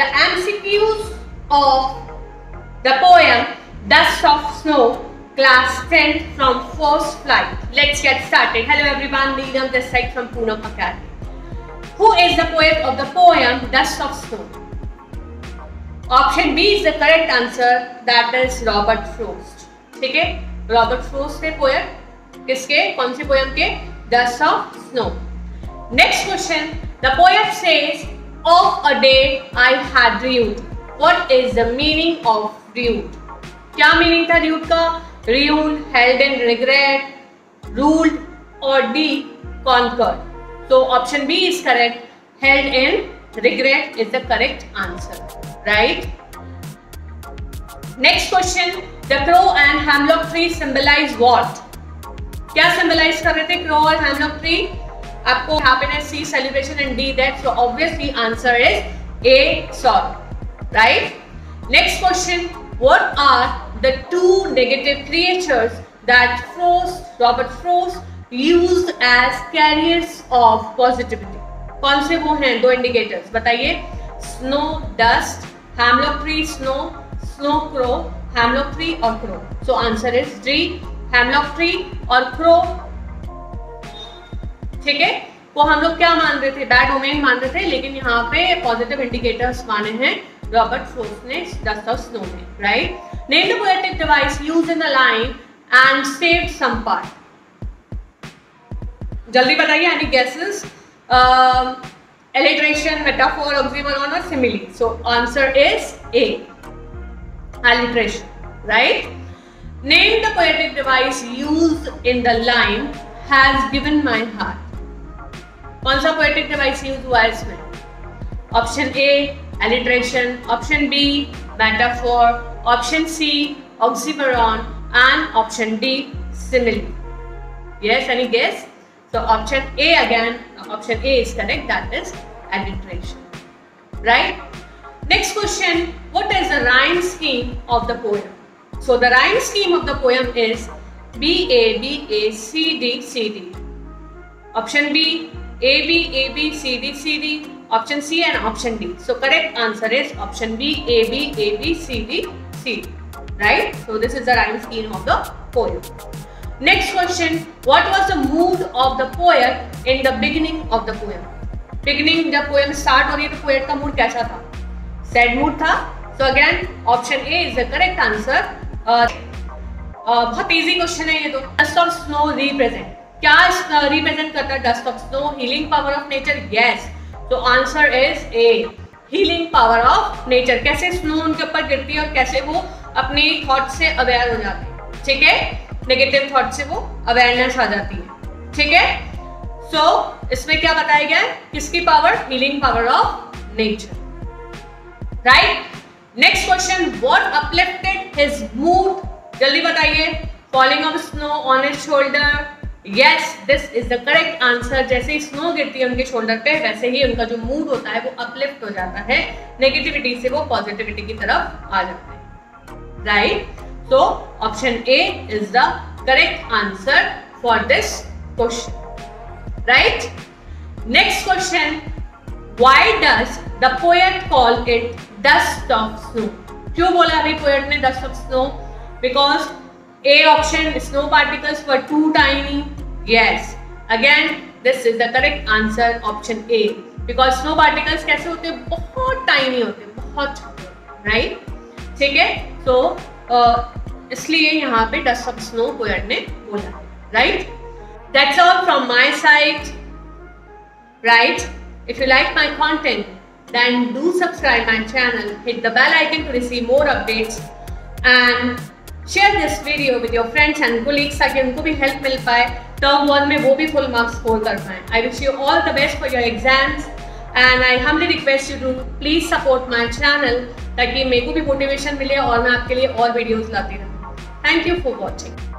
the MCQs of the poem Dust of Snow class 10 from first flight. Let's get started. Hello everyone, Neelam this side from Poonam Academy. Who is the poet of the poem Dust of Snow? Option B is the correct answer. That is Robert Frost. ठीक है Robert frost थे poet किसके कौन सी poem के dust of snow next question the poet says of a day I had dreamed what is the meaning of dreamed क्या meaning था duet का dreamed held in regret ruled और D conquer तो option B is correct held in regret is the correct answer right next question the crow and hemlock tree symbolize what क्या symbolize कर रहे थे crow और hemlock tree आपको happiness C celebration and D that so obviously answer is A so right next question what are the two negative creatures that Frost Robert Frost used as carriers of positivity कौन से वो हैं? दो indicators बताइए. Snow dust hemlock tree snow snow crow hemlock tree और crow so answer is D hemlock tree और crow ठीक है? वो हम लोग क्या मानते थे? बैड वोमेन मानते थे, लेकिन यहाँ पे पॉजिटिव इंडिकेटर्स माने हैं रॉबर्ट फोर्स ने डस्ट ऑफ़ स्नो ने right name the poetic device use in the line and save some part जल्दी बताइए any guesses alliteration metaphor oxymoron और simile so answer is A alliteration right name the poetic device use in the line has given my heart कौन सा poetic device use हुआ है इसमें? Option A alliteration, option B metaphor, option C oxymoron and option D simile. Yes, any guess? So option A again, option A is correct, that is alliteration. Right? Next question, what is the rhyme scheme of the poem? So the rhyme scheme of the poem is B A B A C D C D. Option B, A B A B C D C D. Option C and option D. So correct answer is option B, A B A B C D C. Right? So this is the rhyme scheme of the poem. Next question, what was the mood of the poet in the beginning of the poem? Beginning जब poem start हो रही है तो mood कैसा था? Sad mood था. So again, option A is the correct answer. Uh, uh, बहुत easy question है ये तो. Dust of snow represent. क्या represent करता है dust of snow? Healing power of nature. Yes. So answer is A. Healing power of nature. कैसे snow उनके ऊपर गिरती है और कैसे वो अपने thought से aware हो जाते हैं. ठीक है? नेगेटिव थॉट से वो अवेयरनेस आ जाती है ठीक है सो so, इसमें क्या बताया गया है किसकी power healing power of nature right next question what uplifted his mood जल्दी बताइए falling of snow on his shoulder yes this is the correct answer जैसे ही स्नो गिरती है उनके शोल्डर पे, वैसे ही उनका जो मूड होता है, वो अपलिफ्ट हो जाता है। नेगेटिविटी से वो पॉजिटिविटी की तरफ़ आ जाते हैं। राइट तो option A is the correct answer for this question right next question why does the poet call it dust of snow क्यों बोला अभी पोएट ने dust of snow because A option snow particles were too tiny. Yes. Again, this is the correct answer option A. Because snow particles कैसे होते हैं बहुत tiny होते हैं बहुत छोटे राइट ठीक है सो इसलिए यहाँ पे डस्ट ऑफ स्नो पोएट ने बोला right that's all from my side right if you like my content then do subscribe my channel hit the bell icon to receive more updates and share this video with your friends and colleagues ताकि उनको भी help मिल पाए। Term one में वो भी full marks score कर पाए। I wish you all the best for your exams and I humbly request you to please support my channel ताकि मेरे को भी मोटिवेशन मिले और मैं आपके लिए और वीडियोज़ लाती रहूँ। Thank you for watching.